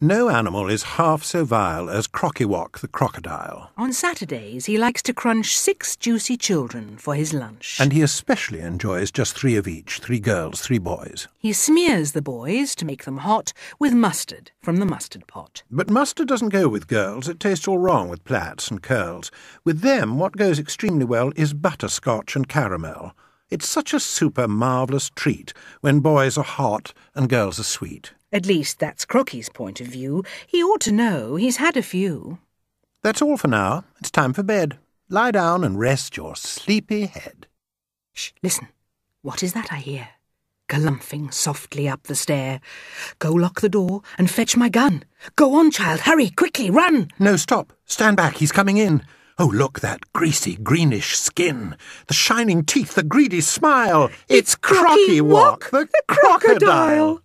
No animal is half so vile as Crocky-Wock the crocodile, On Saturdays, he likes to crunch six juicy children for his lunch. and he especially enjoys just three of each three girls, three boys. he smears the boys to make them hot with mustard from the mustard pot. But mustard doesn't go with girls. It tastes all wrong with plaits and curls. With them, what goes extremely well is butterscotch and caramel. It's such a super marvellous treat when boys are hot and girls are sweet. At least that's Crocky's point of view. He ought to know. He's had a few. That's all for now. It's time for bed. Lie down and rest your sleepy head. Shh, listen. What is that I hear? Galumphing softly up the stair. Go lock the door and fetch my gun. Go on, child, hurry, quickly, run! No, stop. Stand back. He's coming in. Oh, look, that greasy greenish skin, the shining teeth, the greedy smile. It's Crocky-Wock, the the crocodile.